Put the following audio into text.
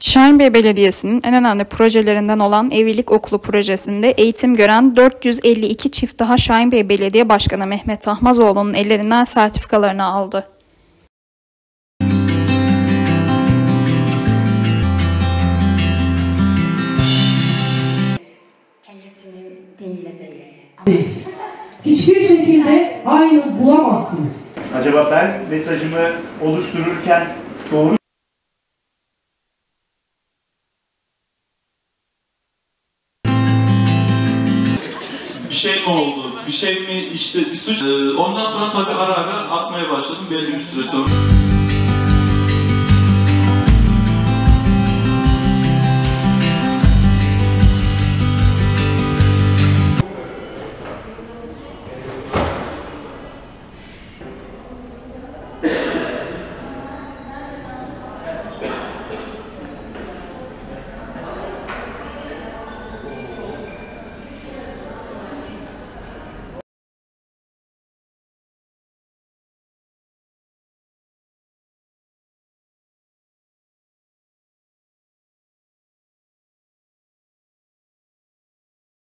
Şahinbey Belediyesi'nin en önemli projelerinden olan Evlilik Okulu projesinde eğitim gören 452 çift daha Şahinbey Belediye Başkanı Mehmet Ahmazoğlu'nun ellerinden sertifikalarını aldı. Hiçbir şekilde aynı bulamazsınız. Acaba ben mesajımı oluştururken doğru şey mi oldu, bir şey mi işte bir suç. Ee, ondan sonra tabii ara ara atmaya başladım belli bir süre sonra.